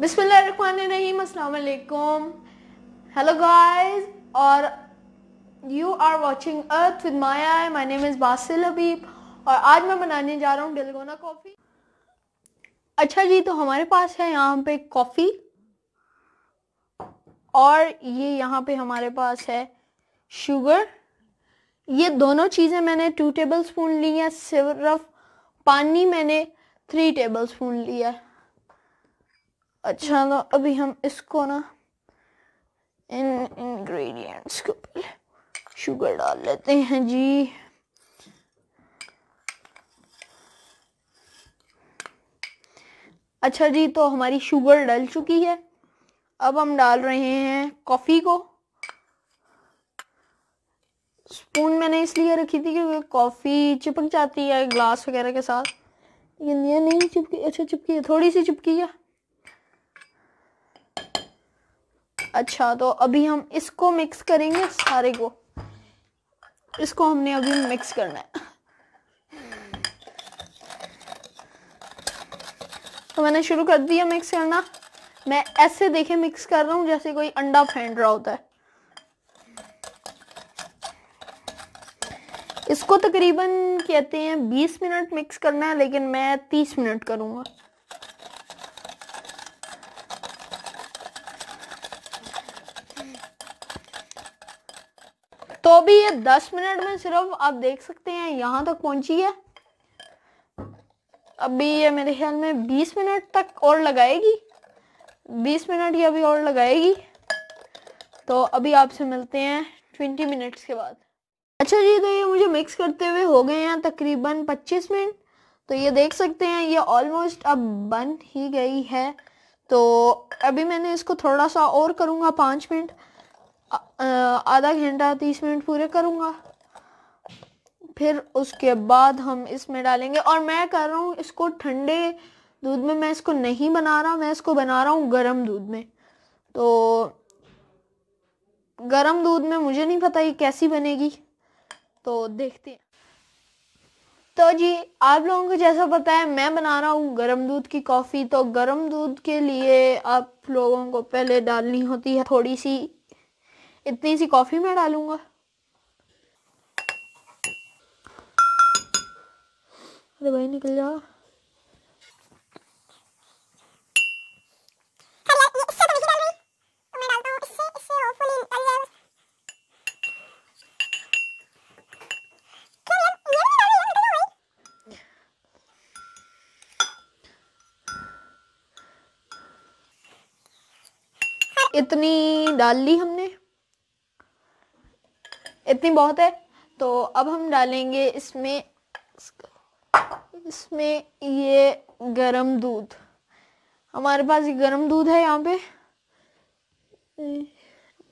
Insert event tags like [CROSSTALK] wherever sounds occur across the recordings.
बिस्मिल्लाहिर्रहमानिर्रहीम अस्सलाम hello guys और you are watching Earth with Maya my name is Basil Habib और आज मैं बनाने जा रहा हूँ डिलगोना कॉफ़ी अच्छा जी तो हमारे पास है यहाँ पे कॉफ़ी और ये यहाँ पे हमारे पास है शुगर ये दोनों चीज़ें मैंने टू टेबल स्पून ली हैं, सिर्फ़ पानी मैंने थ्री टेबल स्पून लिया है। अच्छा तो अभी हम इसको ना इन इंग्रेडिएंट्स को पहले शुगर डाल लेते हैं जी। अच्छा जी तो हमारी शुगर डल चुकी है। अब हम डाल रहे हैं कॉफ़ी को। स्पून मैंने इसलिए रखी थी क्योंकि कॉफ़ी चिपक जाती है ग्लास वगैरह के साथ। लेकिन ये नहीं चिपकी अच्छा चिपकी है, थोड़ी सी चिपकी है। अच्छा तो अभी हम इसको मिक्स करेंगे, सारे को। इसको हमने अभी मिक्स करना है। तो मैंने शुरू कर दिया मिक्स करना। मैं ऐसे देखे मिक्स कर रहा हूँ, जैसे कोई अंडा फेंट रहा होता है। इसको तकरीबन, कहते हैं 20 मिनट मिक्स करना है, लेकिन मैं 30 मिनट करूँगा। तो अभी ये 10 मिनट में सिर्फ़ आप देख सकते हैं, यहाँ तक पहुँची है। अभी ये मेरे ख्याल में 20 मिनट तक और लगाएगी। 20 मिनट ये अभी और लगाएगी। तो अभी आपसे मिलते हैं 20 मिनट्स के बाद। अच्छा जी तो ये मुझे मिक्स करते हुए हो गए हैं तकरीबन 25 मिनट। तो ये देख सकते हैं, ये ऑलमोस्ट अब बन ही गई है। तो अभी मैंने इसको थोड़ा सा और करूँगा पाँच मिनट। आधा घंटा, तीस मिनट पूरे करूँगा। फिर उसके बाद हम इसमें डालेंगे। और मैं कर रहा हूँ इसको ठंडे दूध में। मैं इसको नहीं बना रहा, मैं इसको बना रहा हूँ गर्म दूध में। तो गर्म दूध में मुझे नहीं पता ये कैसी बनेगी। तो देखते हैं। तो जी, आप लोगों को जैसा पता है, मैं बना रहा हूँ गर्म दूध की कॉफ़ी। तो गर्म दूध के लिए आप लोगों को पहले डालनी होती है थोड़ी सी इतनी सी कॉफ़ी में डालूँगा। अरे भाई निकल जा। इतनी डाल ली हमने। इतनी बहुत है। तो अब हम डालेंगे इसमें इसमें ये गरम दूध। हमारे पास ये गरम दूध है यहाँ पे।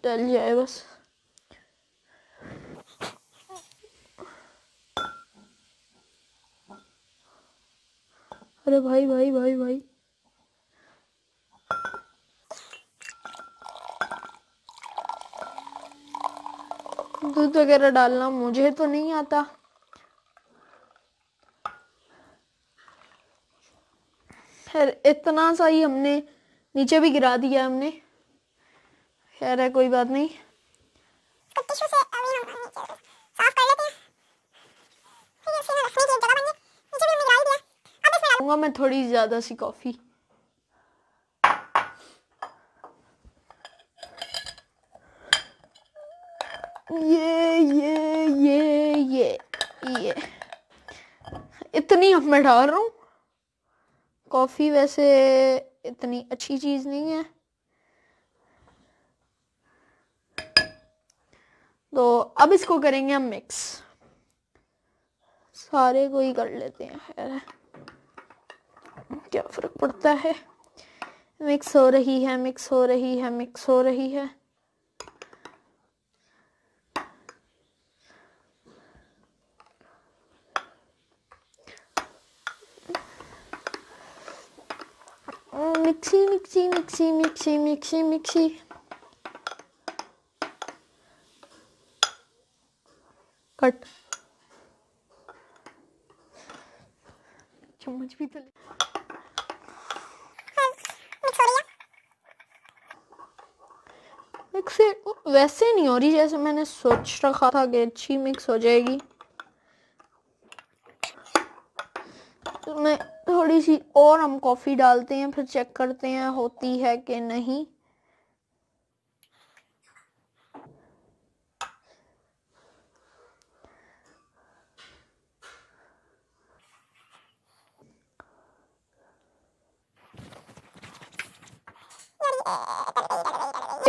डल जाए बस। अरे भाई भाई भाई भाई। दूध वगैरह डालना मुझे तो नहीं आता। खैर इतना सा ही हमने नीचे भी गिरा दिया हमने। खैर है कोई बात नहीं। मैं थोड़ी ज़्यादा सी कॉफ़ी ये ये ये ये ये इतनी अब मैं डाल रहा हूँ। कॉफ़ी वैसे इतनी अच्छी चीज़ नहीं है। तो अब इसको करेंगे हम मिक्स सारे को ही कर लेते हैं, खैर। क्या फ़र्क पड़ता है? मिक्स हो रही है मिक्स हो रही है मिक्स हो रही है। Mixi, mixi, mixi, mixi, mixi. कट चम्मच भी तो मिक्स वैसे नहीं हो रही जैसे मैंने सोच रखा था कि अच्छी मिक्स हो जाएगी तो मैं थोड़ी सी और हम कॉफ़ी डालते हैं, फिर चेक करते हैं होती है कि नहीं।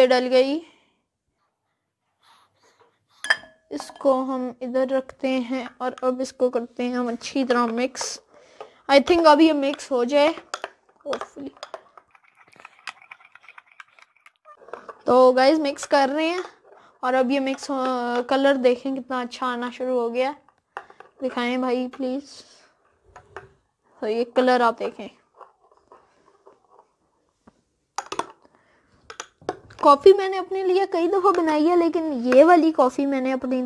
डल गई। इसको हम इधर रखते हैं और अब इसको करते हैं हम अच्छी तरह मिक्स। आई थिंक अभी ये मिक्स हो जाए। होपफुली तो गाइज़ मिक्स कर रहे हैं। और अब ये मिक्स कलर देखें कितना अच्छा आना शुरू हो गया। दिखाएँ भाई प्लीज़ तो ये कलर आप देखें। कॉफ़ी मैंने अपने लिए कई दफ़ा बनाई है लेकिन ये वाली कॉफ़ी मैंने अपनी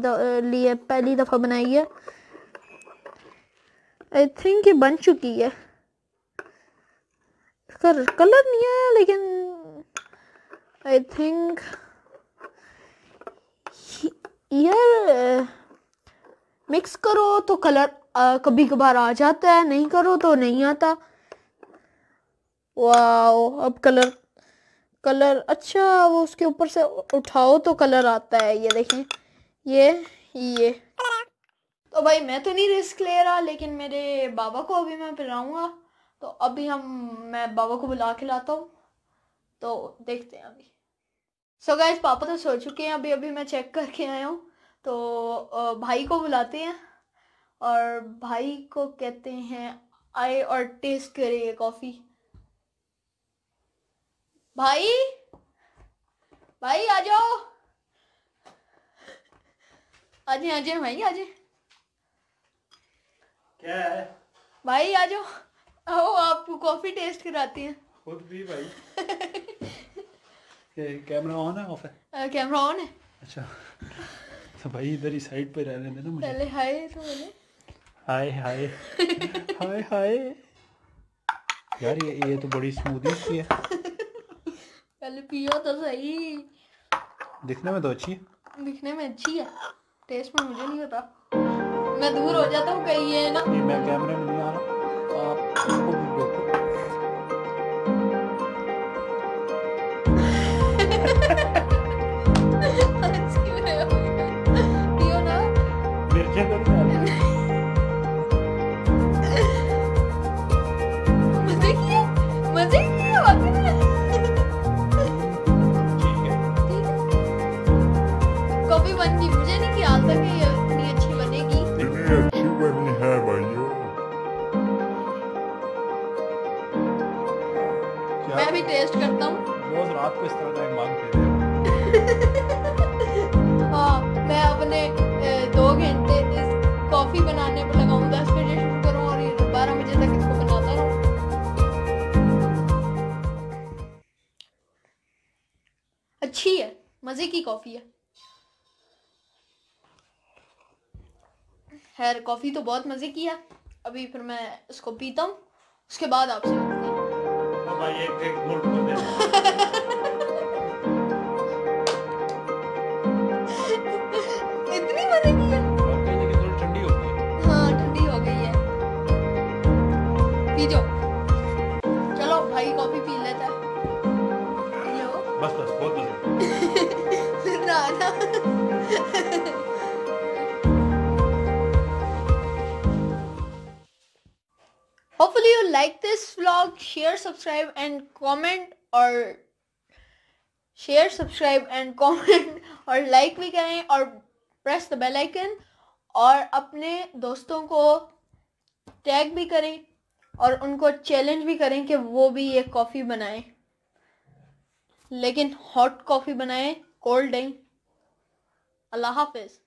लिए पहली दफ़ा बनाई है। आई थिंक ये बन चुकी है। कर कलर नहीं आया लेकिन आई थिंक यार मिक्स करो तो कलर आ, कभी कभार आ जाता है नहीं करो तो नहीं आता। वाओ अब कलर कलर अच्छा वो उसके ऊपर से उठाओ तो कलर आता है ये देखें। ये ये। भाई, मैं तो नहीं रिस्क ले रहा, लेकिन मेरे बाबा को अभी मैं पिलाऊँगा तो अभी हम, मैं बाबा को बुला के लाता हूँ। तो देखते हैं अभी। सो so पापा तो सो चुके हैं अभी अभी मैं चेक करके आया हूँ। तो भाई को बुलाते हैं। और भाई को कहते हैं, आए और टेस्ट करिए कॉफ़ी भाई? भाई, आ जाओ। आजे आजे, भाई, आजे। क्या है? भाई आ जाओ। आओ आपको कॉफ़ी टेस्ट कराती हैं। खुद भी भाई। [LAUGHS] कैमरा ऑन है ऑफ़ है कैमरा ऑन है। अच्छा। तो भाई इधर ही साइड पे रह लेने ना मुझे। पहले हाय तो बोले। हाय हाय। हाय हाय। यार ये ये तो बड़ी स्मूदी सी है। पहले पियो तो सही। दिखने में तो अच्छी है। दिखने में अच्छी है। टेस्ट में मुझे नहीं पता। मैं दूर हो जाता हूँ, कहीं है ना। मैं कैमरे में नहीं आ रहा। आप मज़े की कॉफ़ी है। खैर कॉफ़ी तो बहुत मज़े की है। अभी फिर मैं इसको पीता हूँ। उसके बाद आपसे हैं। तो [LAUGHS] इतनी मज़े की है। ठंडी हो गई। है। हाँ ठंडी हो गई है। पी जाओ चलो भाई कॉफ़ी पी लेता है। बस बस बहुत मज़े। [LAUGHS] [LAUGHS] Hopefully you like this vlog. Share, subscribe, and comment और शेयर सब्सक्राइब एंड कमेंट और लाइक भी करें और प्रेस द बेल आइकन और अपने दोस्तों को टैग भी करें और उनको चैलेंज भी करें कि वो भी ये कॉफ़ी बनाएँ लेकिन हॉट कॉफ़ी बनाएँ कोल्ड नहीं अल्लाह हाफिज़